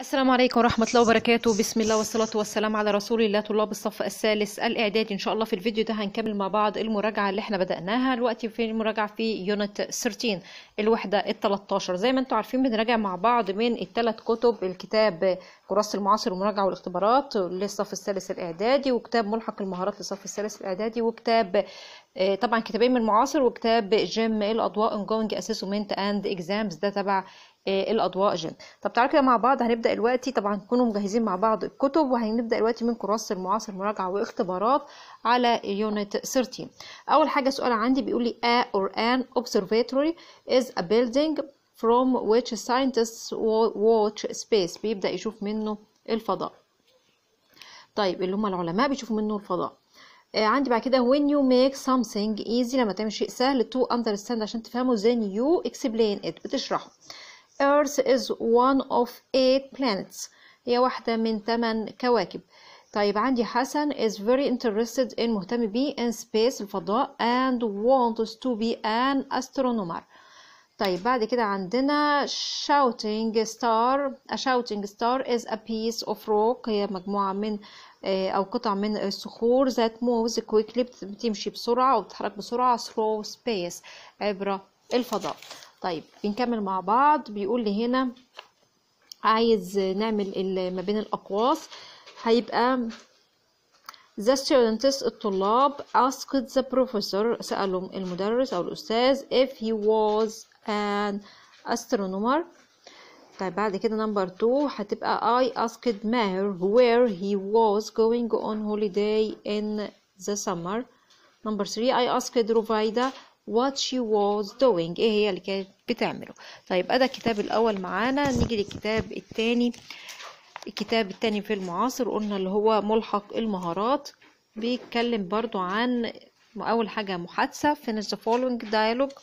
السلام عليكم ورحمة الله وبركاته. بسم الله والصلاة والسلام على رسول الله طلاب الصف الثالث الإعدادي. إن شاء الله في الفيديو ده هنكمل مع بعض المراجعة اللي إحنا بدأناها. دلوقتي في المراجعة في unit 13 الوحدة ال 13 زي ما أنتم عارفين بنراجع مع بعض من الثلاث كتب الكتاب كراسة المعاصر المراجعة والاختبارات للصف الثالث الإعدادي وكتاب ملحق المهارات للصف الثالث الإعدادي وكتاب طبعا كتابين من المعاصر وكتاب جيم الأضواء ongoing assessment and exams. ده تبع آه، الأضواء جيم. طب تعالوا كده مع بعض. هنبدأ دلوقتي طبعا تكونوا مجهزين مع بعض الكتب وهنبدأ دلوقتي من كراسه المعاصر مراجعة واختبارات على unit 13 أول حاجة سؤال عندي بيقول لي a or an observatory is a building from which scientists watch space. بيبدأ يشوف منه الفضاء. طيب اللي هم العلماء بيشوفوا منه الفضاء. آه، عندي بعد كده when you make something easy لما تعمل شيء سهل to understand عشان تفهمه then you explain it بتشرحه Earth is one of eight planets هي واحدة من ثمان كواكب طيب عندي حسن is very interested in مهتم بيه in space الفضاء and wants to be an astronomer طيب بعد كده عندنا shouting star. A shouting star is a piece of rock. هي مجموعة من آه، أو قطع من الصخور that moves quickly بت- بتمشي بسرعة أو بتتحرك بسرعة through space. عبر الفضاء. طيب بنكمل مع بعض. بيقول لي هنا عايز نعمل ما بين الأقواس. هيبقى The students الطلاب asked the professor سألهم المدرس أو الأستاذ if he was an astronomer. طيب بعد كده نمبر 2 هتبقى I asked ماهر where he was going on holiday in the summer. نمبر 3 I asked رفايدة what she was doing. إيه هي اللي كانت بتعمله؟ طيب أدى الكتاب الأول معانا. نيجي للكتاب التاني. الكتاب التاني في المعاصر قلنا اللي هو ملحق المهارات. بيتكلم برضو عن أول حاجة محادثة. Finish the following dialogue.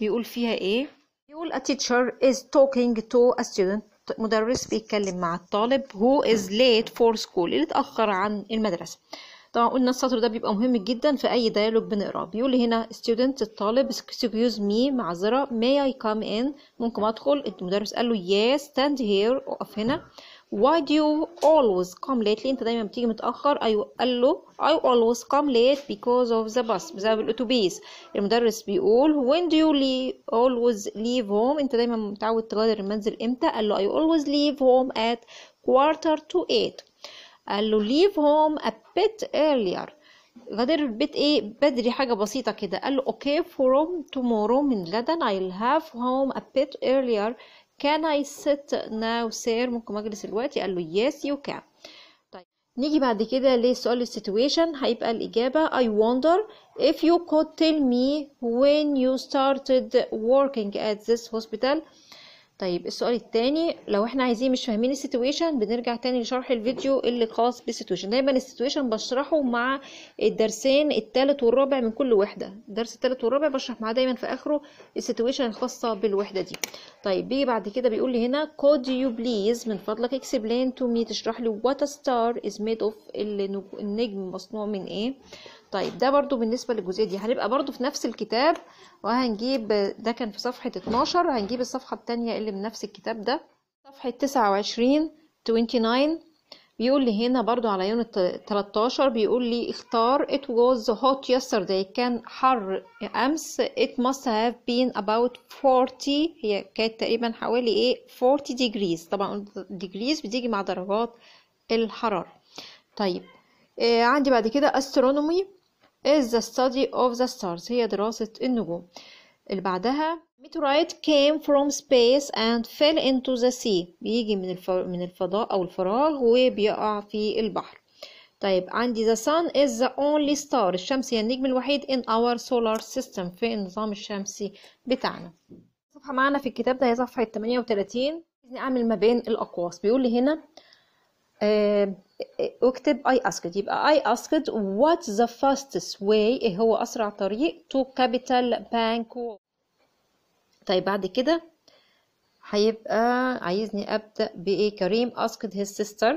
بيقول فيها إيه؟ بيقول a teacher is talking to a student. مدرس بيتكلم مع الطالب who is late for school. اللي اتأخر عن المدرسة. طبعا قلنا السطر ده بيبقى مهم جدا في أي ديالوج بنقرأه. بيقول هنا student الطالب excuse me معذرة may I come in ممكن أدخل. المدرس قال له yes stand here. أقف هنا. Why do you always come lately انت دايما بتيجي متأخر أيوه قال له I always come late because of the bus بسبب الاتوبيس المدرس بيقول when do you leave, always leave home انت دايما متعود تغادر المنزل إمتى قال له I always leave home at quarter to eight قال له leave home a bit earlier غادر البيت إيه بدري حاجة بسيطة كده قال له okay from tomorrow من غدا I'll have home a bit earlier can I sit now sir ممكن اجلس دلوقتي قال له yes you can طيب نيجي بعد كده لسؤال السيتويشن هيبقى الإجابة I wonder if you could tell me when you started working at this hospital طيب السؤال التاني لو إحنا عايزين مش فاهمين ال situation بنرجع تاني لشرح الفيديو اللي خاص بال situation. دايما ال situation بشرحه مع الدرسين التالت والرابع من كل وحدة. الدرس التالت والرابع بشرح معاه دايما في آخره ال situation الخاصة بالوحدة دي. طيب بيجي بعد كده بيقول لي هنا could you please من فضلك explain to me تشرح لي what a star is made of النج- النجم مصنوع من إيه. طيب ده برضو بالنسبة للجزئية دي. هنبقى برضو في نفس الكتاب وهنجيب ده كان في صفحة 12 هنجيب الصفحة التانية اللي من نفس الكتاب ده. صفحة 29 29 بيقول لي هنا برضو على يونت 13 بيقول لي اختار it was hot yesterday كان حر أمس it must have been about 40 هي كانت تقريبا حوالي إيه 40 degrees. طبعا degrees بتيجي مع درجات الحرارة. طيب آه عندي بعد كده astronomy. Is the study of the stars. هي دراسة النجوم. اللي بعدها meteorite came from space and fell into the sea. بيجي من. من الفضاء أو الفراغ وبيقع في البحر. طيب عندي the sun is the only star. الشمس هي النجم الوحيد in our solar system في النظام الشمسي بتاعنا. صفحة معانا في الكتاب ده هي صفحة 38 عايزني أعمل ما بين الأقواس. بيقول لي هنا اكتب I asked يبقى I asked what's the fastest way إيه هو أسرع طريق to capital bank طيب بعد كده هيبقى عايزني أبدأ بإيه كريم asked his sister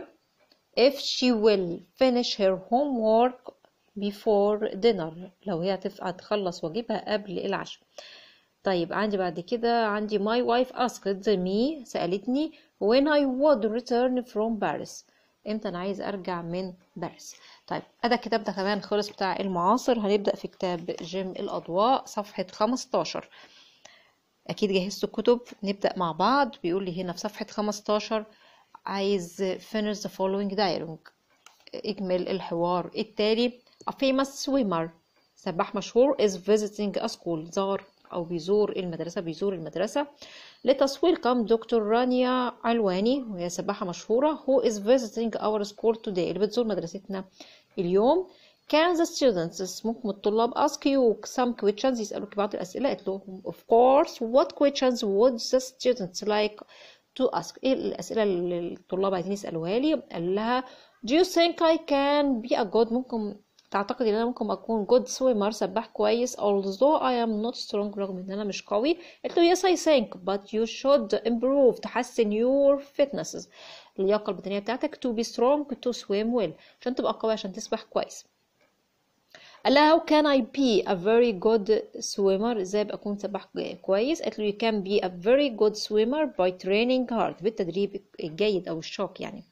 if she will finish her homework before dinner لو هي هتخلص واجبها قبل العشاء طيب عندي بعد كده عندي my wife asked me سألتني when I would return from Paris. إمتى أنا عايز أرجع من باريس طيب ادى الكتاب ده كمان خلص بتاع المعاصر. هنبدأ في كتاب جيم الأضواء صفحة 15 أكيد جهزتوا الكتب نبدأ مع بعض. بيقول لي هنا في صفحة 15 عايز finish the following dialogue. اجمل الحوار. التالي a famous swimmer. سباح مشهور is visiting a school. زار. أو بيزور المدرسة بيزور المدرسة us welcome دكتور رانيا علواني وهي سباحة مشهورة who is visiting our school today. اللي بتزور مدرستنا اليوم. Can the students ممكن الطلاب ask you some questions يسألوك بعض الأسئلة قلت لهم of course what questions would the students like to ask إيه الأسئلة اللي الطلاب عايزين يسألوها لي؟ قال لها do you think I can be a good ممكن تعتقد إن أنا ممكن أكون جود سويمر سباح كويس although I am not strong رغم إن أنا مش قوي. قلت له yes I think but you should improve تحسن your fitness اللياقة البدنية بتاعتك to be strong to swim well عشان تبقى قوي عشان تسبح كويس. قال how can I be a very good swimmer إزاي ابقى اكون سباح كويس؟ قالت له you can be a very good swimmer by training hard بالتدريب الجيد أو الشاق يعني.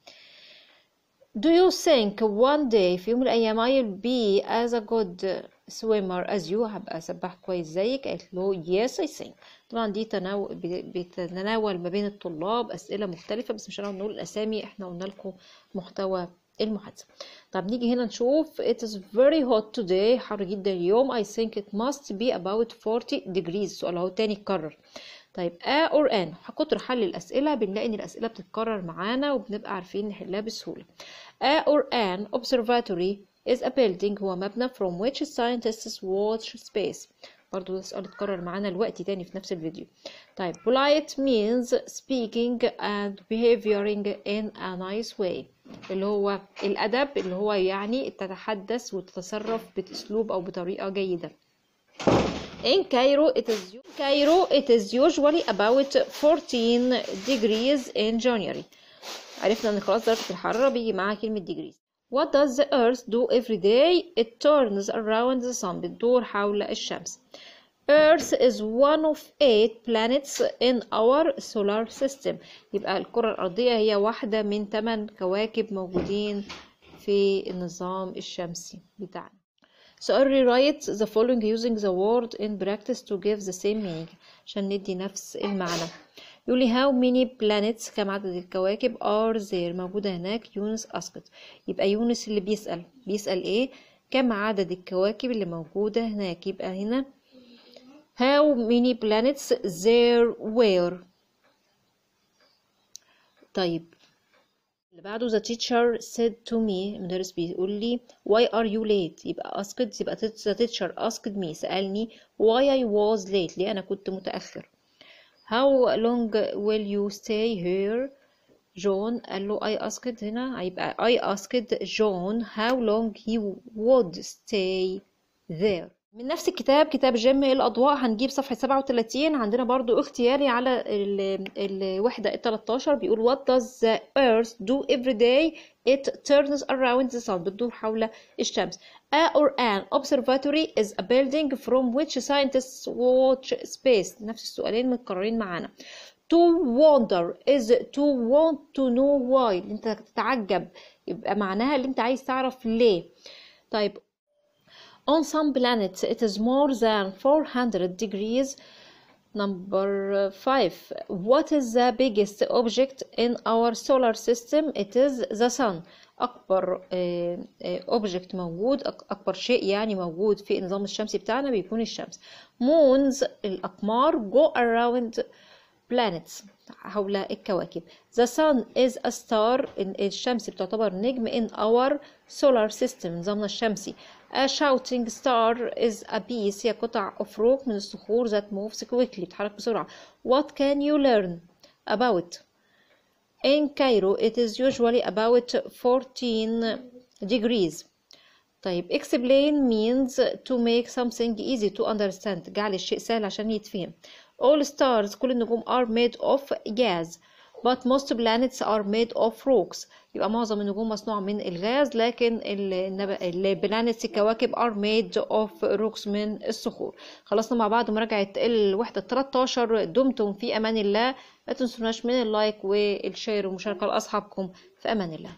Do you think one day في يوم من الأيام I'll be as a good swimmer as you هبقى سباح كويس زيك؟ قالت له yes I think. طبعا دي تناو... بتتناول ما بين الطلاب أسئلة مختلفة بس مش هنقعد نقول الأسامي إحنا قلنا لكم محتوى المحادثة. طب نيجي هنا نشوف. It is very hot today حر جدا اليوم. I think it must be about 40 degrees. السؤال أهو تاني اتكرر طيب A or N. كتر حل الأسئلة بنلاقي إن الأسئلة بتتكرر معانا وبنبقى عارفين نحلها بسهولة. A or N observatory is a building. هو مبنى from which scientists watch space. برضو ده سؤال اتكرر معانا الوقت تاني في نفس الفيديو. طيب polite means speaking and behaving in a nice way. اللي هو الأدب اللي هو يعني تتحدث وتتصرف بأسلوب أو بطريقة جيدة. In Cairo, it is Cairo, it is usually about 14 degrees in January. عرفنا ان خلاص درجة الحرارة بيجي معاها كلمة degrees. What does the earth do every day? It turns around the sun. بتدور حول الشمس. Earth is one of eight planets in our solar system. يبقى الكرة الأرضية هي واحدة من ثمان كواكب موجودين في النظام الشمسي بتاعنا. سؤال rewrite the following using the word in practice to give the same meaning. عشان ندي نفس المعنى. يقول لي how many planets كم عدد الكواكب are there? موجودة هناك. يونس أسقط. يبقى يونس اللي بيسأل. بيسأل إيه؟ كم عدد الكواكب اللي موجودة هناك؟ يبقى هنا how many planets there were? طيب اللي بعده the teacher said to me المدرس بيقول لي why are you late يبقى asked يبقى the teacher asked me سألني why I was late ليه أنا كنت متأخر how long will you stay here جون قال له I asked هنا هيبقى I asked John how long he would stay there من نفس الكتاب كتاب جيم الأضواء هنجيب صفحة 37 عندنا برضو اختياري على ال- الوحدة ال 13 بيقول what does the earth do every day? It turns around the sun. بتدور حول الشمس. A or an observatory is a building from which scientists watch space. نفس السؤالين متكررين معانا. To wonder is to want to know why. انت تتعجب يبقى معناها اللي انت عايز تعرف ليه. طيب On some planets it is more than 400 degrees. Number 5. What is the biggest object in our solar system? It is the sun. أكبر آه، آه، object موجود أك- أكبر شيء يعني موجود في النظام الشمسي بتاعنا بيكون الشمس. Moons الأقمار go around planets حول الكواكب. The sun is a star الشمس بتعتبر نجم in our solar system نظامنا الشمسي. A shouting star is a piece هي قطع أفروك من الصخور that moves quickly بتتحرك بسرعة. What can you learn about? In Cairo it is usually about 14 degrees. طيب explain means to make something easy to understand جعل الشيء سهل عشان يتفهم. All stars كل النجوم are made of gas. But most planets are made of rocks. يبقى معظم النجوم مصنوعة من الغاز لكن البلانتس الكواكب are made of rocks من الصخور. خلصنا مع بعض مراجعة الوحدة 13 دمتم في أمان الله. لا تنسوناش من اللايك والشير والمشاركة لأصحابكم في أمان الله.